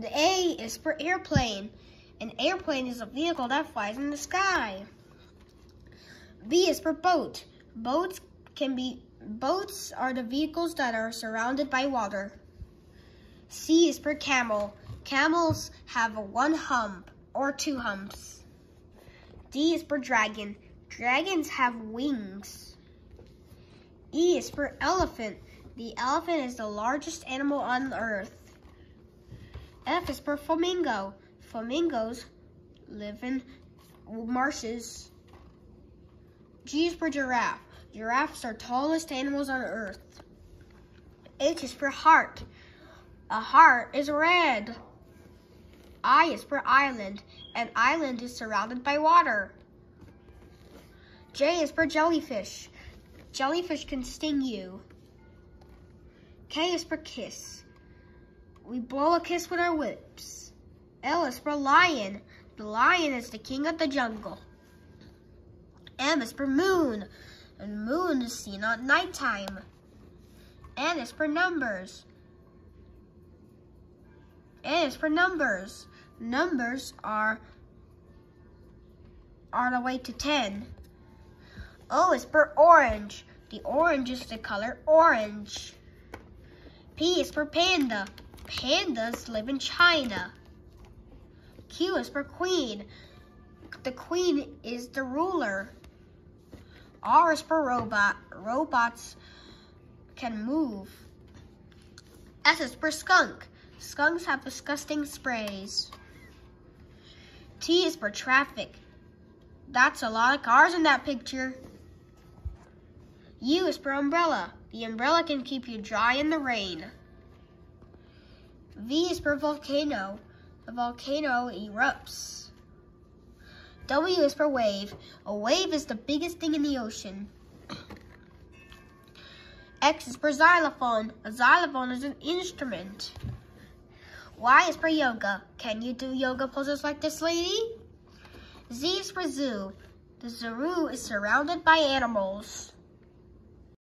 The A is for airplane. An airplane is a vehicle that flies in the sky. B is for boat. Boats can be boats are the vehicles that are surrounded by water. C is for camel. Camels have one hump or two humps. D is for dragon. Dragons have wings. E is for elephant. The elephant is the largest animal on earth. F is for flamingo. Flamingos live in marshes. G is for giraffe. Giraffes are tallest animals on earth. H is for heart. A heart is red. I is for island. An island is surrounded by water. J is for jellyfish. Jellyfish can sting you. K is for kiss. We blow a kiss with our lips. L is for lion. The lion is the king of the jungle. M is for moon. And moon is seen at nighttime. N is for numbers. N is for numbers. Numbers are are the way to 10. O is for orange. The orange is the color orange. P is for panda. Pandas live in China. Q is for queen. The queen is the ruler. R is for robot. Robots can move. S is for skunk. Skunks have disgusting sprays. T is for traffic. That's a lot of cars in that picture. U is for umbrella. The umbrella can keep you dry in the rain. V is for volcano. The volcano erupts. W is for wave. A wave is the biggest thing in the ocean. X is for xylophone. A xylophone is an instrument. Y is for yoga. Can you do yoga poses like this lady? Z is for zoo. The zoo is surrounded by animals.